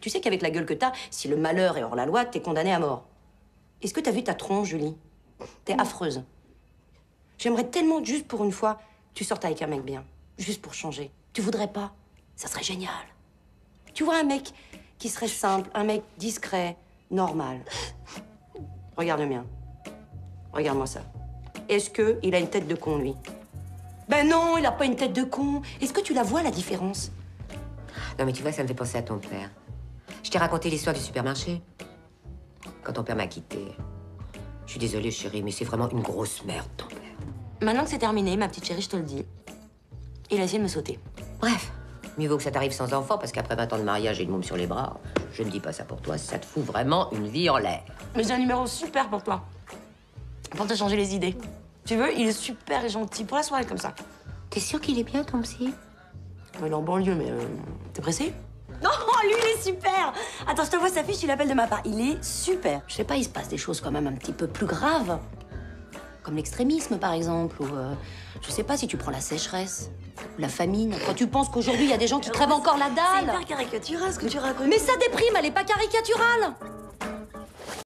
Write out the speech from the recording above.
Tu sais qu'avec la gueule que t'as, si le malheur est hors la loi, t'es condamné à mort. Est-ce que t'as vu ta tronche, Julie? T'es affreuse. J'aimerais tellement, juste pour une fois, tu sortes avec un mec bien. Juste pour changer. Tu voudrais pas? Ça serait génial. Tu vois un mec qui serait simple, un mec discret, normal. Regarde le mien. Regarde-moi ça. Est-ce que il a une tête de con, lui? Ben non, il a pas une tête de con. Est-ce que tu la vois, la différence? Non, mais tu vois, ça me fait penser à ton père. Je t'ai raconté l'histoire du supermarché. Quand ton père m'a quitté. Je suis désolée, chérie, mais c'est vraiment une grosse merde, ton père. Maintenant que c'est terminé, ma petite chérie, je te le dis. Il a essayé de me sauter. Bref, mieux vaut que ça t'arrive sans enfant, parce qu'après 20 ans de mariage et de môme sur les bras, je ne dis pas ça pour toi, ça te fout vraiment une vie en l'air. Mais j'ai un numéro super pour toi. Pour te changer les idées. Tu veux, il est super et gentil pour la soirée comme ça. T'es sûr qu'il est bien, ton psy? Il est en banlieue, mais euh, t'es pressé? Non, lui, il est super Attends, je te vois sa fiche, tu l'appelles de ma part. Il est super. Je sais pas, il se passe des choses quand même un petit peu plus graves. Comme l'extrémisme, par exemple, ou... euh, je sais pas si tu prends la sécheresse, ou la famine. Quand tu penses qu'aujourd'hui, il y a des gens qui crèvent encore la C'est dalle. hyper caricatural ce que tu racontes. Mais ça déprime, elle est pas caricaturale